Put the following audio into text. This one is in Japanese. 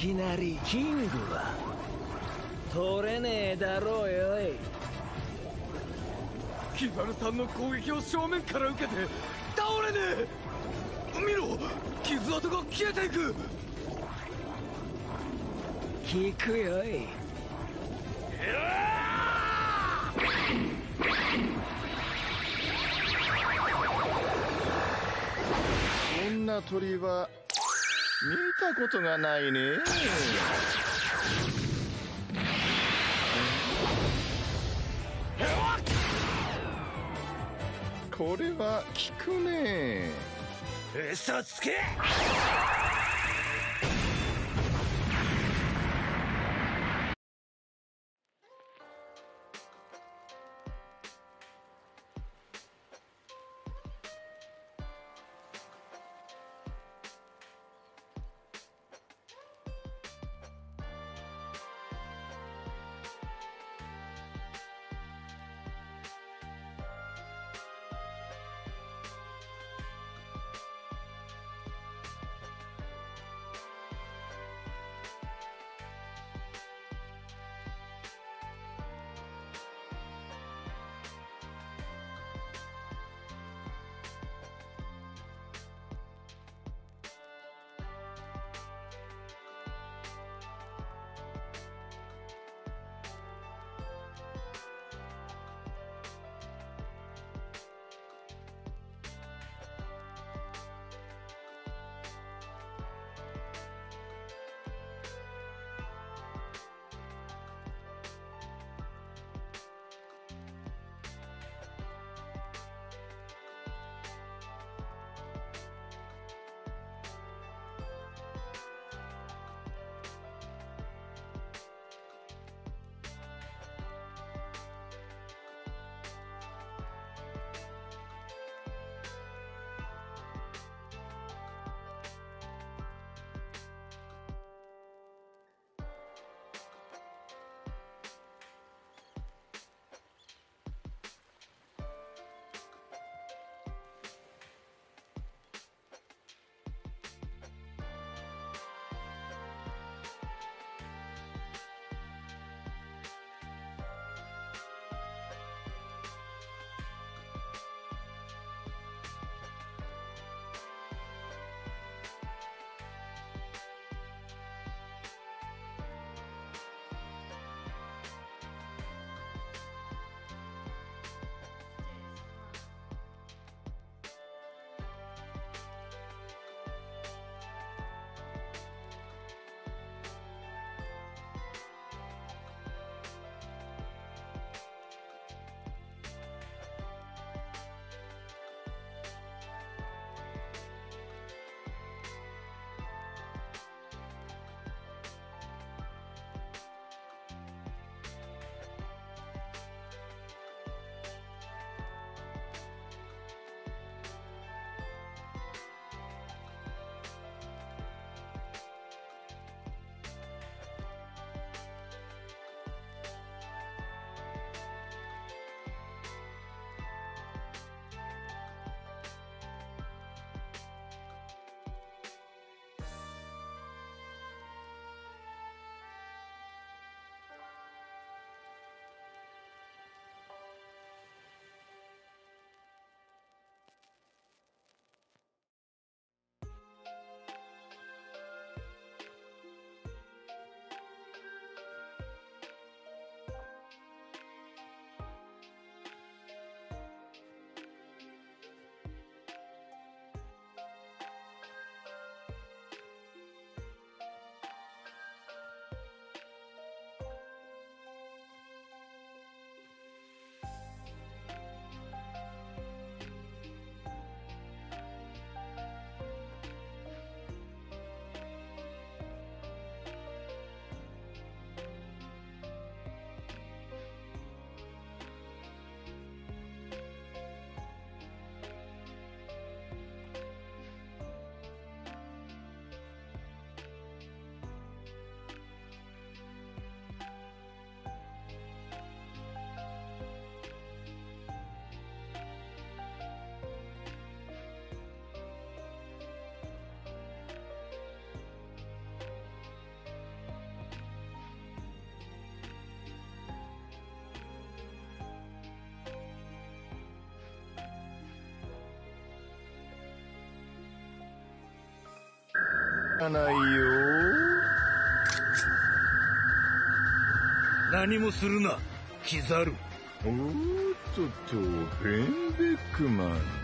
きなり。キングは。取れねえだろうよい。キザルさんの攻撃を正面から受けて倒れねえ。見ろ傷跡が消えていく。聞くよい。こんな鳥は見たことがないね。これは効くね。嘘つけ。がないよ。何もするな。キザルおーっととフェンベックマン